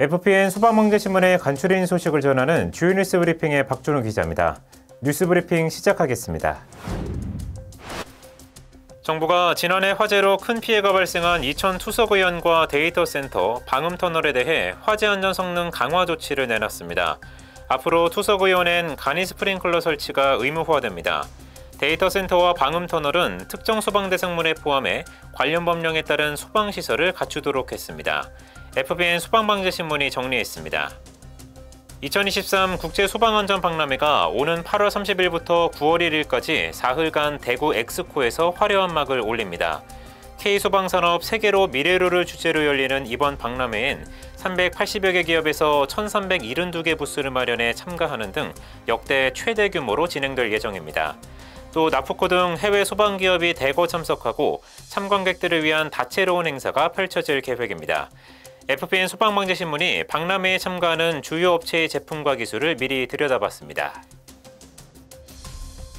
FPN 소방방재신문의 간추린 소식을 전하는 주요 뉴스 브리핑의 박준호 기자입니다. 뉴스 브리핑 시작하겠습니다. 정부가 지난해 화재로 큰 피해가 발생한 이천 투석의원과 데이터 센터 방음터널에 대해 화재 안전 성능 강화 조치를 내놨습니다. 앞으로 투석의원엔 간이 스프링클러 설치가 의무화됩니다. 데이터 센터와 방음 터널은 특정 소방 대상물에 포함해 관련 법령에 따른 소방 시설을 갖추도록 했습니다. FBN 소방방재신문이 정리했습니다. 2023 국제소방안전 박람회가 오는 8월 30일부터 9월 1일까지 사흘간 대구 엑스코에서 화려한 막을 올립니다. K소방산업 세계로 미래로를 주제로 열리는 이번 박람회엔 380여 개 기업에서 1,372개 부스를 마련해 참가하는 등 역대 최대 규모로 진행될 예정입니다. 또 나프코 등 해외 소방기업이 대거 참석하고 참관객들을 위한 다채로운 행사가 펼쳐질 계획입니다. FPN 소방방재신문이 박람회에 참가하는 주요 업체의 제품과 기술을 미리 들여다봤습니다.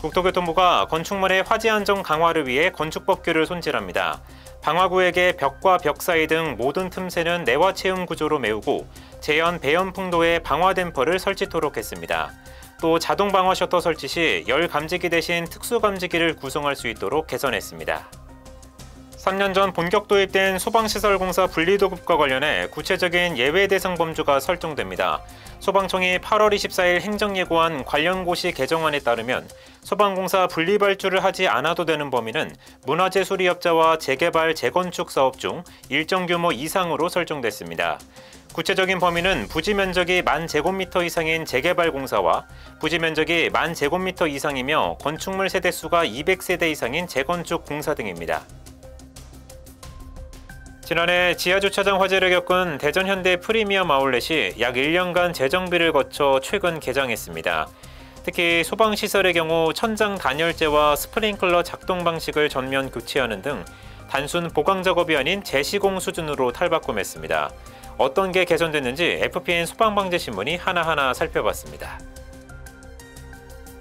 국토교통부가 건축물의 화재 안전 강화를 위해 건축법규를 손질합니다. 방화구에게 벽과 벽 사이 등 모든 틈새는 내화 채움 구조로 메우고 재현 배연 풍도의 방화 댐퍼를 설치토록 했습니다. 또 자동 방화 셔터 설치 시 열 감지기 대신 특수 감지기를 구성할 수 있도록 개선했습니다. 3년 전 본격 도입된 소방시설공사 분리도급과 관련해 구체적인 예외 대상 범주가 설정됩니다. 소방청이 8월 24일 행정예고한 관련 고시 개정안에 따르면 소방공사 분리발주를 하지 않아도 되는 범위는 문화재 수리업자와 재개발, 재건축 사업 중 일정 규모 이상으로 설정됐습니다. 구체적인 범위는 부지 면적이 만 제곱미터 이상인 재개발 공사와 부지 면적이 만 제곱미터 이상이며 건축물 세대수가 200세대 이상인 재건축 공사 등입니다. 지난해 지하주차장 화재를 겪은 대전 현대 프리미엄 아울렛이 약 1년간 재정비를 거쳐 최근 개장했습니다. 특히 소방시설의 경우 천장 단열재와 스프링클러 작동 방식을 전면 교체하는 등 단순 보강 작업이 아닌 재시공 수준으로 탈바꿈했습니다. 어떤 게 개선됐는지 FPN 소방방재신문이 하나하나 살펴봤습니다.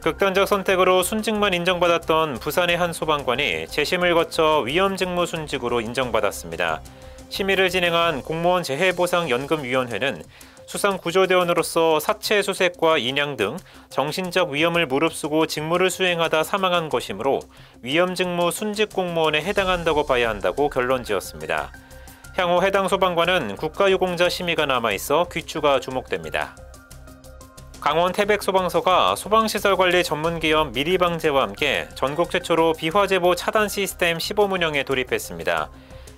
극단적 선택으로 순직만 인정받았던 부산의 한 소방관이 재심을 거쳐 위험직무 순직으로 인정받았습니다. 심의를 진행한 공무원 재해보상연금위원회는 수상 구조대원으로서 사체 수색과 인양 등 정신적 위험을 무릅쓰고 직무를 수행하다 사망한 것이므로 위험직무 순직 공무원에 해당한다고 봐야 한다고 결론지었습니다. 향후 해당 소방관은 국가유공자 심의가 남아 있어 귀추가 주목됩니다. 강원 태백소방서가 소방시설 관리 전문기업 미리방제와 함께 전국 최초로 비화재보 차단 시스템 시범 운영에 돌입했습니다.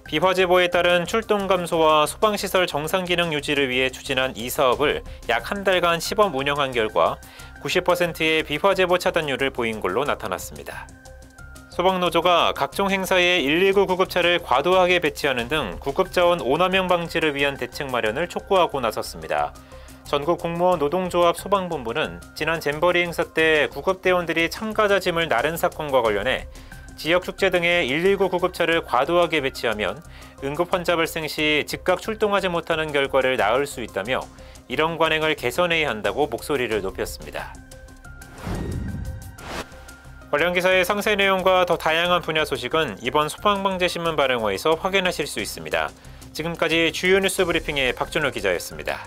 비화재보에 따른 출동 감소와 소방시설 정상 기능 유지를 위해 추진한 이 사업을 약 한 달간 시범 운영한 결과 90%의 비화재보 차단율을 보인 걸로 나타났습니다. 소방노조가 각종 행사에 119 구급차를 과도하게 배치하는 등 구급자원 오남용 방지를 위한 대책 마련을 촉구하고 나섰습니다. 전국 공무원 노동조합 소방본부는 지난 잼버리 행사 때 구급대원들이 참가자 짐을 나른 사건과 관련해 지역 축제 등의 119 구급차를 과도하게 배치하면 응급 환자 발생 시 즉각 출동하지 못하는 결과를 낳을 수 있다며 이런 관행을 개선해야 한다고 목소리를 높였습니다. 관련 기사의 상세 내용과 더 다양한 분야 소식은 이번 소방방재신문 발행호에서 확인하실 수 있습니다. 지금까지 주요 뉴스 브리핑의 박준호 기자였습니다.